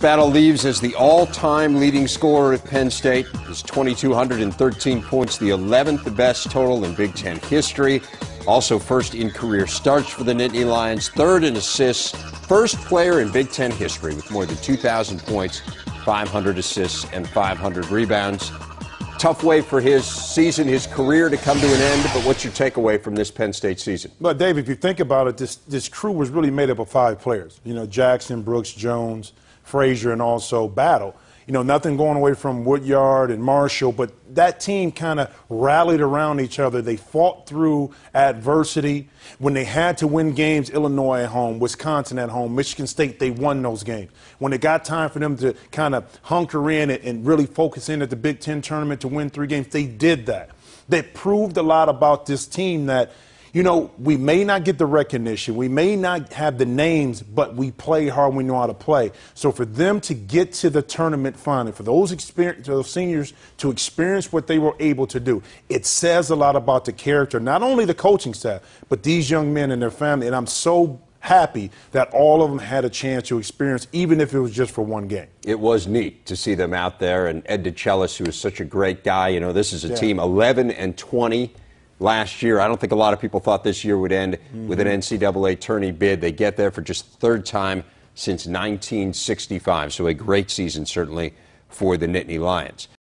Battle leaves as the all-time leading scorer at Penn State. His 2,213 points, the 11th best total in Big Ten history. Also first in career starts for the Nittany Lions, third in assists, first player in Big Ten history with more than 2,000 points, 500 assists, and 500 rebounds. Tough way for his season, his career to come to an end, but what's your takeaway from this Penn State season? But, Dave, if you think about it, this, this crew was really made up of five players. You know, Jackson, Brooks, Jones, Frazier, and also Battle you know, nothing going away from Woodyard and Marshall, but that team kind of rallied around each other. They fought through adversity. When they had to win games, Illinois at home, Wisconsin at home, Michigan State, they won those games. When it got time for them to kind of hunker in and really focus in at the Big Ten tournament to win three games, they did that. They proved a lot about this team that – you know, we may not get the recognition, we may not have the names, but we play hard, we know how to play. So for them to get to the tournament final, for those, experience, those seniors to experience what they were able to do, it says a lot about the character, not only the coaching staff, but these young men and their family. And I'm so happy that all of them had a chance to experience, even if it was just for one game. It was neat to see them out there, and Ed DeChellis, who is such a great guy. You know, this is a yeah. team 11 and 20 last year. I don't think a lot of people thought this year would end mm-hmm. with an NCAA tourney bid. They get there for just third time since 1965. So a great season, certainly, for the Nittany Lions.